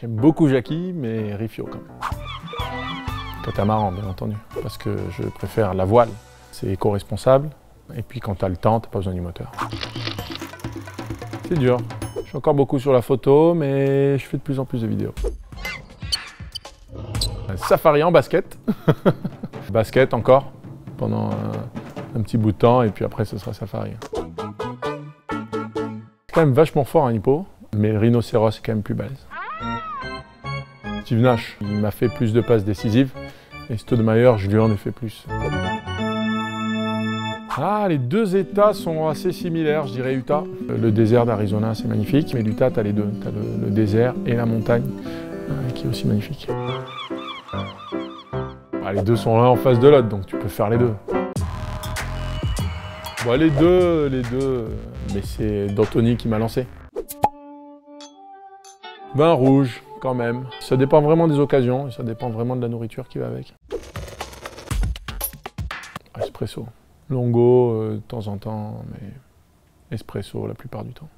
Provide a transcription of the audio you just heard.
J'aime beaucoup Jackie, mais Rifio quand même. Catamaran, bien entendu, parce que je préfère la voile. C'est éco-responsable, et puis quand tu as le temps, tu pas besoin du moteur. C'est dur. Je suis encore beaucoup sur la photo, mais je fais de plus en plus de vidéos. Safari en basket. basket encore, pendant un, petit bout de temps, et puis après ce sera safari. C'est quand même vachement fort un hippo, mais le rhinocéros est quand même plus balèze. Steve Nash, il m'a fait plus de passes décisives, et Stoudemire, je lui en ai fait plus. Ah, les deux États sont assez similaires, je dirais Utah. Le désert d'Arizona, c'est magnifique, mais l'Utah, tu as les deux. Tu as le, le, désert et la montagne, euh, qui est aussi magnifique. Ah, les deux sont l'un en face de l'autre, donc tu peux faire les deux. Bon, les deux, les deux, mais c'est D'Antoni qui m'a lancé. Vin rouge, quand même. Ça dépend vraiment des occasions, et ça dépend vraiment de la nourriture qui va avec. Espresso. Longo euh, de temps en temps, mais espresso la plupart du temps.